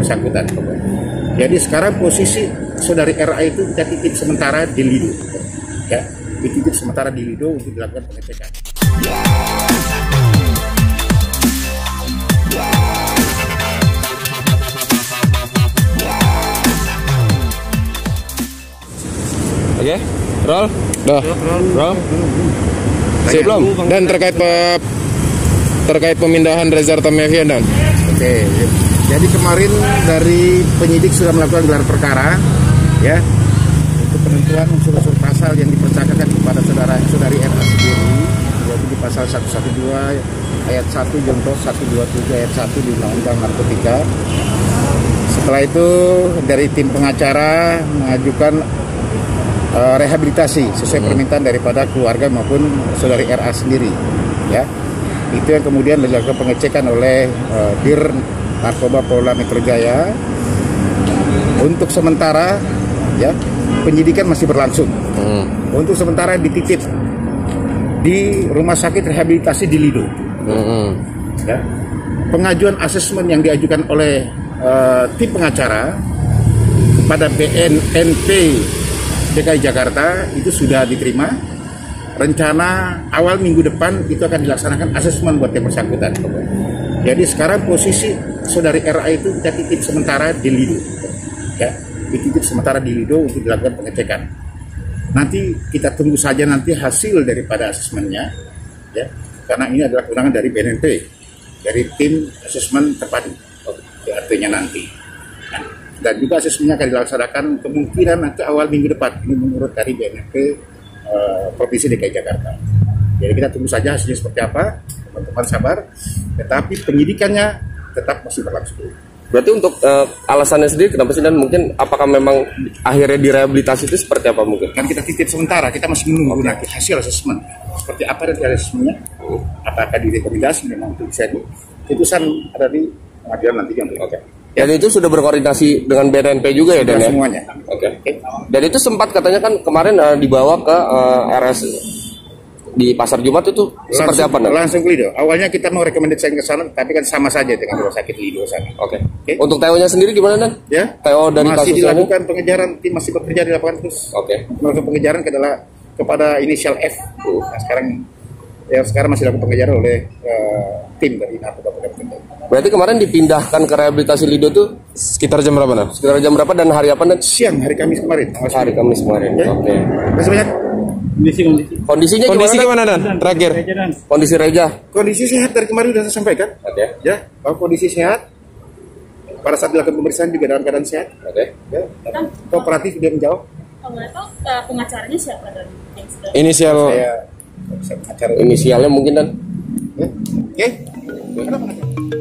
bersangkutan. Jadi sekarang posisi saudari RA itu kita titip sementara di Lido, ya, dititip sementara di Lido untuk dilakukan pengecekan. Oke, roll. Dah. Roll. Siap belum? Dan terkait pe- terkait pemindahan Reza Artamevia dan Oke, jadi kemarin dari penyidik sudah melakukan gelar perkara, ya, untuk penentuan unsur-unsur pasal yang dipercakakan kepada saudara saudari RA sendiri, yaitu di pasal 112 ayat 1 junto 127 ayat 1 di Undang-Undang Narkotika. Setelah itu dari tim pengacara mengajukan eh, rehabilitasi sesuai permintaan daripada keluarga maupun saudari RA sendiri, ya. Itu yang kemudian dilakukan pengecekan oleh eh, Dir Narkoba Polda Metro Jaya. Untuk sementara, ya penyidikan masih berlangsung. Hmm. Untuk sementara dititip di Rumah Sakit Rehabilitasi di Lido. Hmm. Ya. Pengajuan asesmen yang diajukan oleh eh, tim pengacara kepada BNNP DKI Jakarta itu sudah diterima. Rencana awal minggu depan itu akan dilaksanakan asesmen buat yang bersangkutan. Jadi sekarang posisi saudari RA itu kita titip sementara di Lido, ya, dititip sementara di Lido untuk dilakukan pengecekan. Nanti kita tunggu saja nanti hasil daripada asesmennya, ya, karena ini adalah kewenangan dari BNP, dari tim asesmen terpadu, ya, artinya nanti. Nah, dan juga asesmennya akan dilaksanakan kemungkinan nanti awal minggu depan, ini menurut dari BNP eh, Provinsi DKI Jakarta. Jadi kita tunggu saja hasilnya seperti apa, teman-teman sabar. Tetapi penyidikannya tetap masih berlangsung. Berarti untuk eh, alasannya sendiri kenapa sih dan mungkin apakah memang akhirnya direhabilitasi itu seperti apa mungkin? Kan kita titip sementara, kita masih menunggu nanti hasil asesmen. Seperti apa nanti asesmennya? Apakah direkomendasi memang untuk bisa di keputusan ada di pengadilan nanti yang Oke. Dan itu sudah berkoordinasi dengan BNNP juga ya Dan ya? semuanya. Oke. Dan itu sempat katanya kan kemarin eh, dibawa ke eh, RS di Pasar Jumat itu seperti apa Dan? Langsung ke Lido. Awalnya kita mau rekomendasi ke sana, tapi kan sama saja dengan rumah sakit Lido sana. Oke. Oke. Untuk TO-nya sendiri gimana Dan? Ya. TO dari masih kasus ini? dilakukan pengejaran, tim masih bekerja di lapangan terus. Oke. Melakukan pengejaran kepada kepada inisial F. Uh. Nah, sekarang yang sekarang masih dilakukan pengejaran oleh eh, tim dari Narkoba Polda Metro Jaya. Berarti kemarin dipindahkan ke rehabilitasi Lido tuh Sekitar jam berapa nah? sekitar jam berapa dan hari apa dan Siang hari Kamis kemarin. hari Kamis kemarin. Ya. Oke. Terima kasih banyak. Kondisinya Kondisi gimana? Dan? gimana dan? Terakhir. Kondisi Reja. Kondisi sehat dari kemarin sudah saya sampaikan. Oke. Ya, bahwa kondisi sehat. Pada saat dilakukan pemeriksaan juga dalam keadaan sehat. Oke. Ya, kooperatif dia menjawab. Kalau boleh tahu eh, pengacaranya siapa dan yang sudah Inisial Saya mengacara. Inisialnya mungkin dan Ya. Oke. Kenapa mengacara?